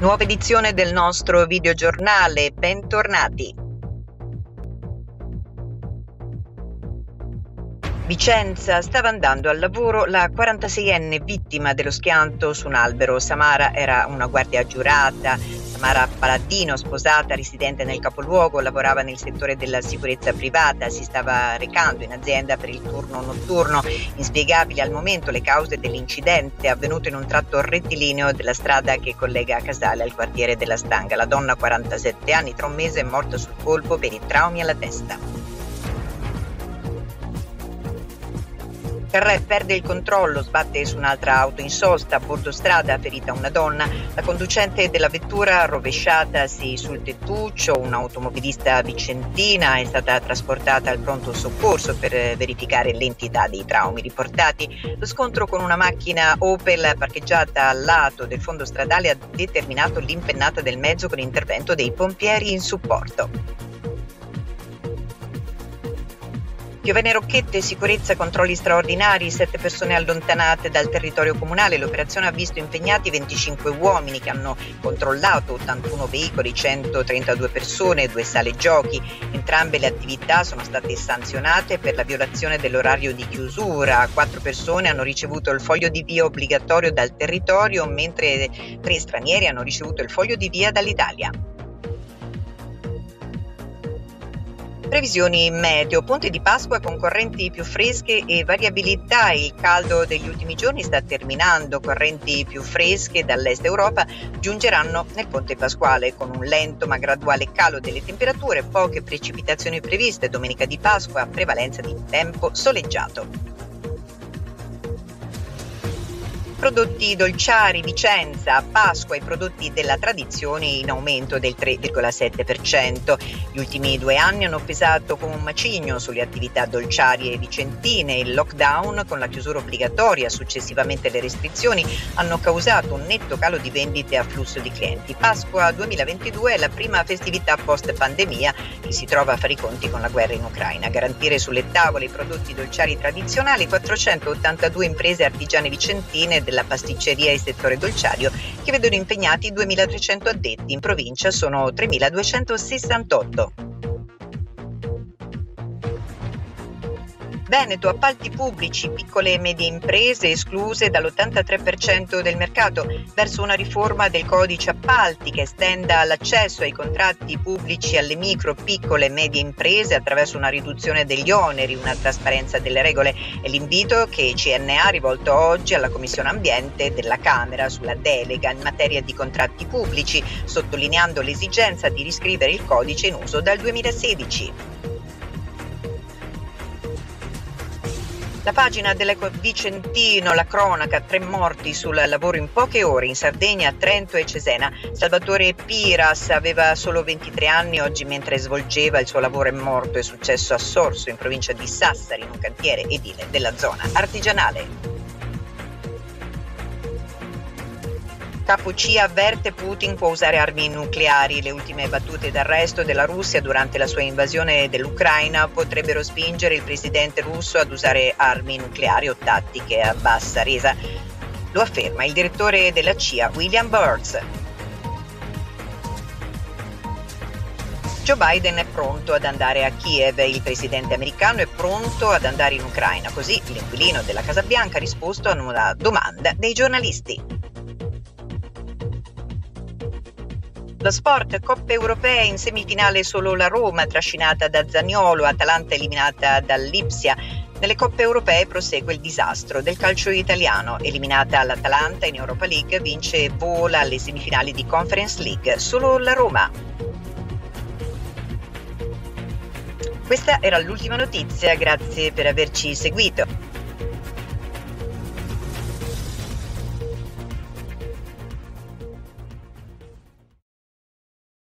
Nuova edizione del nostro videogiornale, bentornati. Vicenza stava andando al lavoro la 46enne vittima dello schianto su un albero. Samara era una guardia giurata, Mara Paladino, sposata, residente nel capoluogo, lavorava nel settore della sicurezza privata, si stava recando in azienda per il turno notturno. Inspiegabili al momento le cause dell'incidente avvenuto in un tratto rettilineo della strada che collega Casale al quartiere della Stanga. La donna, 47 anni, tra un mese è morta sul colpo per i traumi alla testa. Carré perde il controllo, sbatte su un'altra auto in sosta, a bordo strada, ferita una donna. La conducente della vettura rovesciatasi sul tettuccio, un'automobilista vicentina è stata trasportata al pronto soccorso per verificare l'entità dei traumi riportati. Lo scontro con una macchina Opel parcheggiata al lato del fondo stradale ha determinato l'impennata del mezzo con intervento dei pompieri in supporto. Piovene Rocchette, sicurezza, controlli straordinari, sette persone allontanate dal territorio comunale. L'operazione ha visto impegnati 25 uomini che hanno controllato 81 veicoli, 132 persone, due sale giochi. Entrambe le attività sono state sanzionate per la violazione dell'orario di chiusura. Quattro persone hanno ricevuto il foglio di via obbligatorio dal territorio, mentre tre stranieri hanno ricevuto il foglio di via dall'Italia. Previsioni meteo, ponte di Pasqua con correnti più fresche e variabilità. Il caldo degli ultimi giorni sta terminando, correnti più fresche dall'est Europa giungeranno nel ponte pasquale con un lento ma graduale calo delle temperature, poche precipitazioni previste. Domenica di Pasqua, prevalenza di tempo soleggiato. Prodotti dolciari, Vicenza, Pasqua i prodotti della tradizione in aumento del 3,7%. Gli ultimi due anni hanno pesato come un macigno sulle attività dolciarie vicentine. Il lockdown con la chiusura obbligatoria, successivamente le restrizioni, hanno causato un netto calo di vendite a flusso di clienti. Pasqua 2022 è la prima festività post pandemia che si trova a fare i conti con la guerra in Ucraina. Garantire sulle tavole i prodotti dolciari tradizionali 482 imprese artigiane vicentine della pasticceria e settore dolciario che vedono impegnati 2.300 addetti, in provincia sono 3.268. Veneto, appalti pubblici, piccole e medie imprese escluse dall'83% del mercato verso una riforma del codice appalti che estenda l'accesso ai contratti pubblici alle micro, piccole e medie imprese attraverso una riduzione degli oneri, una trasparenza delle regole e l'invito che CNA ha rivolto oggi alla Commissione Ambiente della Camera sulla delega in materia di contratti pubblici, sottolineando l'esigenza di riscrivere il codice in uso dal 2016. La pagina dell'Eco Vicentino, la cronaca, tre morti sul lavoro in poche ore in Sardegna, Trento e Cesena. Salvatore Piras aveva solo 23 anni, oggi mentre svolgeva il suo lavoro è morto, è successo a Sorso in provincia di Sassari, in un cantiere edile della zona artigianale. Capo C avverte Putin può usare armi nucleari. Le ultime battute d'arresto della Russia durante la sua invasione dell'Ucraina potrebbero spingere il presidente russo ad usare armi nucleari o tattiche a bassa resa. Lo afferma il direttore della CIA, William Burns. Joe Biden è pronto ad andare a Kiev, il presidente americano è pronto ad andare in Ucraina, così l'inquilino della Casa Bianca ha risposto a una domanda dei giornalisti. Lo sport, Coppe Europee in semifinale solo la Roma, trascinata da Zaniolo, Atalanta eliminata dall'Ipsia. Nelle Coppe Europee prosegue il disastro del calcio italiano. Eliminata l'Atalanta in Europa League, vince e vola alle semifinali di Conference League. Solo la Roma. Questa era l'ultima notizia, grazie per averci seguito.